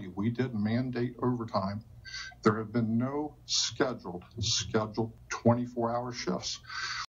you, we didn't mandate overtime. There have been no scheduled scheduled 24 hour shifts.